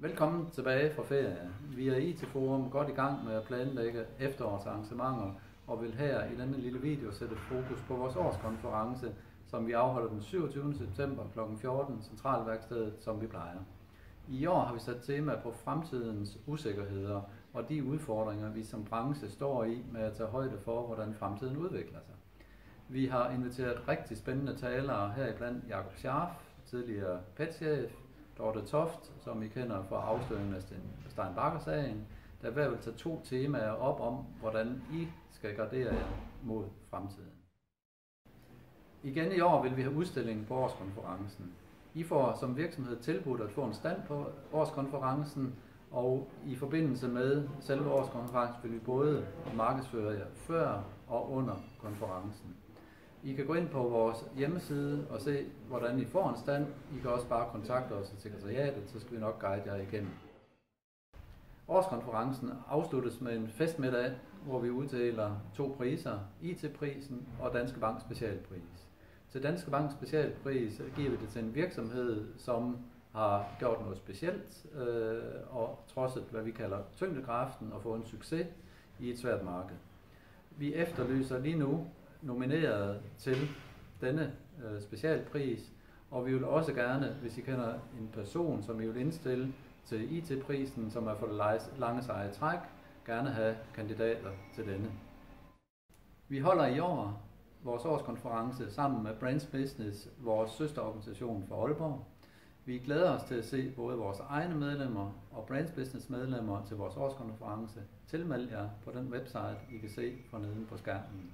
Velkommen tilbage fra ferie. Vi er i IT Forum godt i gang med at planlægge efterårsarrangementer og vil her i denne lille video sætte fokus på vores årskonference, som vi afholder den 27. september kl. 14 centralværkstedet, som vi plejer. I år har vi sat tema på fremtidens usikkerheder og de udfordringer, vi som branche står i med at tage højde for, hvordan fremtiden udvikler sig. Vi har inviteret rigtig spændende talere heriblandt Jakob Scharf, tidligere petchef, Dorte Toft, som I kender fra afsløringen af Stein Bakker-sagen, der hver vil tage to temaer op om, hvordan I skal gardere jer mod fremtiden. Igen i år vil vi have udstilling på årskonferencen. I får som virksomhed tilbudt at få en stand på årskonferencen, og i forbindelse med selve årskonferencen vil vi både markedsføre jer før og under konferencen. I kan gå ind på vores hjemmeside og se, hvordan I får en stand. I kan også bare kontakte os i sekretariatet, så skal vi nok guide jer igennem. Årskonferencen afsluttes med en festmiddag, hvor vi uddeler to priser, IT-prisen og Danske Bank Specialpris. Til Danske Bank Specialpris giver vi det til en virksomhed, som har gjort noget specielt øh, og trodset, hvad vi kalder tyngdekraften og fået en succes i et svært marked. Vi efterlyser lige nu nomineret til denne øh, specialpris, og vi vil også gerne, hvis I kender en person, som I vil indstille til IT-prisen, som er for det lange seje træk, gerne have kandidater til denne. Vi holder i år vores årskonference sammen med Brands Business, vores søsterorganisation for Aalborg. Vi glæder os til at se både vores egne medlemmer og Brands Business medlemmer til vores årskonference. Tilmeld jer på den website, I kan se for neden på skærmen.